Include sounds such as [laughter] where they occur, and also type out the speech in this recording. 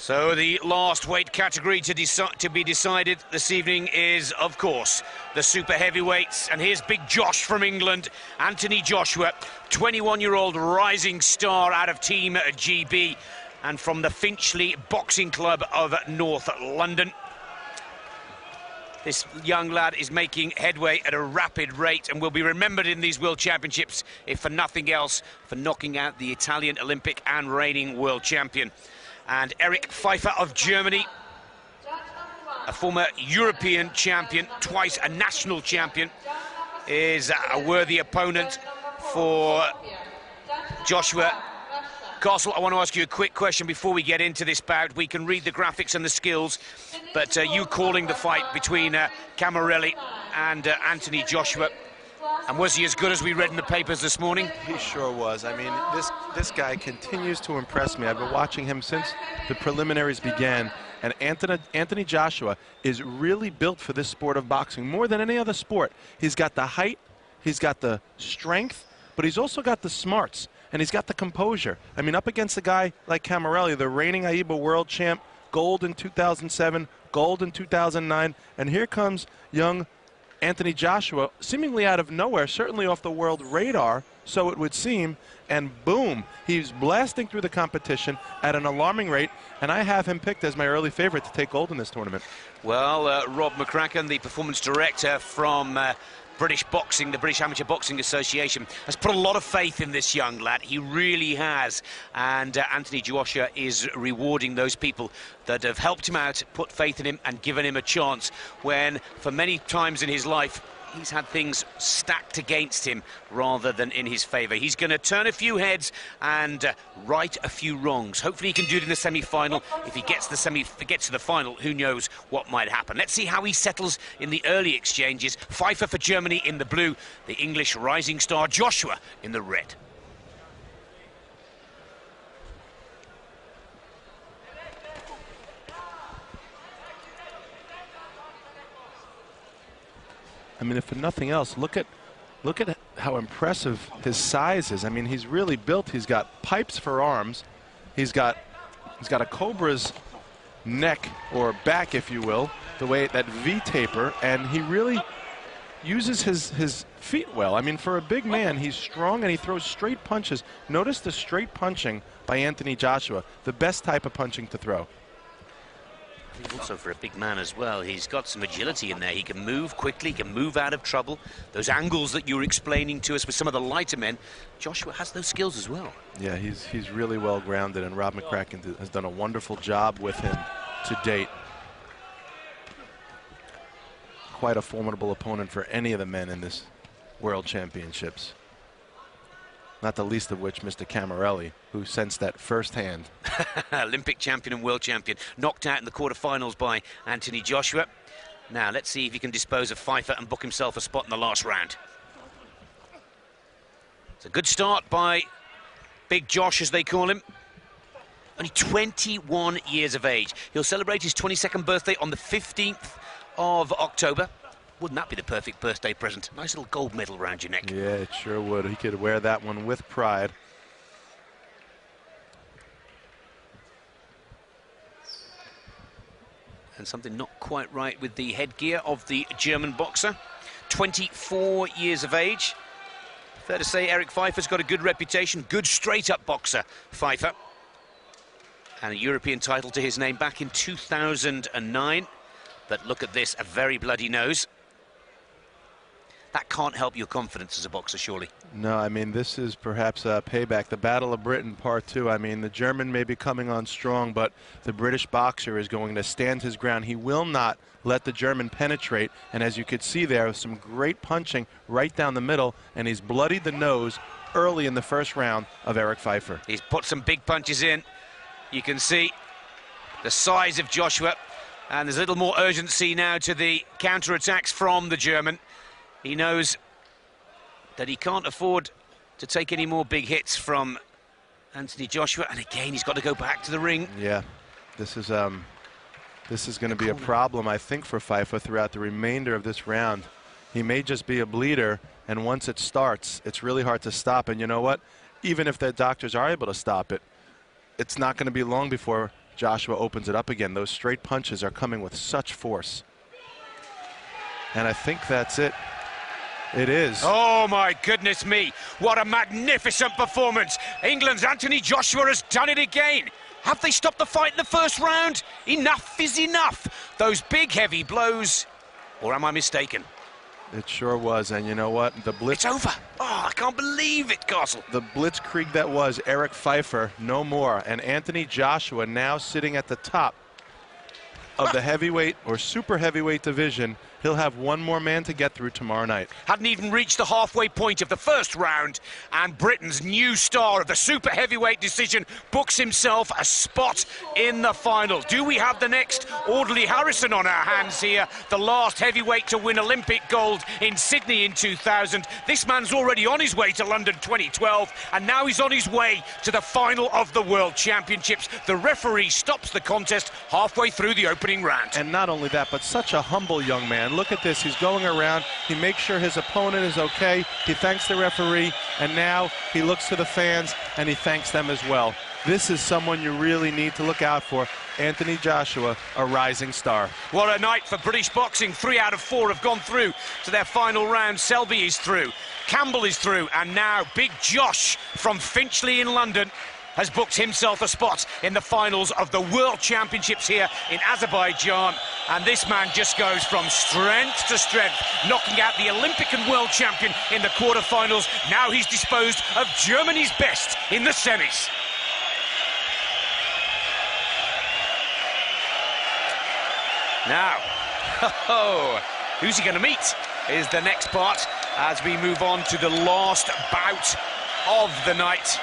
So the last weight category to, to, be decided this evening is, of course, the super heavyweights. And here's Big Josh from England, Anthony Joshua, 21-year-old rising star out of Team GB and from the Finchley Boxing Club of North London. This young lad is making headway at a rapid rate and will be remembered in these World Championships, if for nothing else, for knocking out the Italian Olympic and reigning world champion and Erik Pfeifer of Germany, a former European champion, twice a national champion, is a worthy opponent for Joshua Castle, I want to ask you a quick question before we get into this bout. We can read the graphics and the skills, but uh, you calling the fight between uh, Cammarelle and uh, Anthony Joshua, and was he as good as we read in the papers this morning? He sure was. I mean, this, this guy continues to impress me. I've been watching him since the preliminaries began. And Anthony, Anthony Joshua is really built for this sport of boxing more than any other sport. He's got the height, he's got the strength, but he's also got the smarts, and he's got the composure. I mean, up against a guy like Cammarelle, the reigning AIBA world champ, gold in 2007, gold in 2009, and here comes young Anthony Joshua, seemingly out of nowhere, certainly off the world radar, so it would seem, and boom, he's blasting through the competition at an alarming rate, and I have him picked as my early favorite to take gold in this tournament. Well, uh, Rob McCracken, the performance director from uh, British Boxing, the British Amateur Boxing Association, has put a lot of faith in this young lad. He really has. And uh, Anthony Joshua is rewarding those people that have helped him out, put faith in him, and given him a chance when, for many times in his life, he's had things stacked against him rather than in his favour. He's going to turn a few heads and uh, right a few wrongs. Hopefully he can do it in the semi-final. If he gets the semi, gets to the final, who knows what might happen. Let's see how he settles in the early exchanges. Pfeifer for Germany in the blue, the English rising star Joshua in the red. I mean, if for nothing else, look at look at how impressive his size is. I mean, he's really built. He's got pipes for arms. He's got he's got a cobra's neck or back, if you will, the way that V taper, and he really uses his his feet well. I mean, for a big man, he's strong and he throws straight punches. Notice the straight punching by Anthony Joshua, the best type of punching to throw. Also for a big man as well, he's got some agility in there. He can move quickly, he can move out of trouble. Those angles that you were explaining to us with some of the lighter men, Joshua has those skills as well. Yeah, he's, he's really well grounded, and Rob McCracken has done a wonderful job with him to date. Quite a formidable opponent for any of the men in this World Championships not the least of which Mr. Cammarelle, who sensed that firsthand. [laughs] Olympic champion and world champion, knocked out in the quarterfinals by Anthony Joshua. Now, let's see if he can dispose of Pfeifer and book himself a spot in the last round. It's a good start by Big Josh, as they call him. Only 21 years of age. He'll celebrate his 22nd birthday on the 15th of October. Wouldn't that be the perfect birthday present? Nice little gold medal around your neck. Yeah, it sure would. He could wear that one with pride. And something not quite right with the headgear of the German boxer. 24 years of age. Fair to say Erik Pfeifer's got a good reputation, good straight-up boxer, Pfeifer. And a European title to his name back in 2009. But look at this, a very bloody nose that can't help your confidence as a boxer, surely. No, I mean, this is perhaps a payback. The Battle of Britain, part two. I mean, the German may be coming on strong, but the British boxer is going to stand his ground. He will not let the German penetrate. And as you could see there, some great punching right down the middle, and he's bloodied the nose early in the first round of Erik Pfeifer. He's put some big punches in. You can see the size of Joshua. And there's a little more urgency now to the counter-attacks from the German. He knows that he can't afford to take any more big hits from Anthony Joshua. And again, he's got to go back to the ring. Yeah, this is um, this is going to be a problem, I think, for Pfeifer throughout the remainder of this round. He may just be a bleeder, and once it starts, it's really hard to stop. And you know what? Even if the doctors are able to stop it, it's not going to be long before Joshua opens it up again. Those straight punches are coming with such force. And I think that's it. It is. Oh my goodness me. What a magnificent performance. England's Anthony Joshua has done it again. Have they stopped the fight in the first round? Enough is enough. Those big heavy blows. Or am I mistaken? It sure was, and you know what? The blitz. It's over. Oh, I can't believe it, Castle. The blitzkrieg that was Erik Pfeifer, no more, and Anthony Joshua now sitting at the top of the ah. heavyweight or super heavyweight division. He'll have one more man to get through tomorrow night. Hadn't even reached the halfway point of the first round, and Britain's new star of the super heavyweight decision books himself a spot in the final. Do we have the next Audley Harrison on our hands here, the last heavyweight to win Olympic gold in Sydney in 2000? This man's already on his way to London 2012, and now he's on his way to the final of the World Championships. The referee stops the contest halfway through the opening round. And not only that, but such a humble young man. Look at this. He's going around. He makes sure his opponent is okay. He thanks the referee. And now he looks to the fans and he thanks them as well. This is someone you really need to look out for. Anthony Joshua, a rising star. What a night for British boxing. Three out of four have gone through to their final round. Selby is through. Campbell is through. And now Big Josh from Finchley in London has booked himself a spot in the finals of the World Championships here in Azerbaijan. And this man just goes from strength to strength, knocking out the Olympic and world champion in the quarterfinals. Now he's disposed of Germany's best in the semis. Now, [laughs] who's he going to meet is the next part as we move on to the last bout of the night.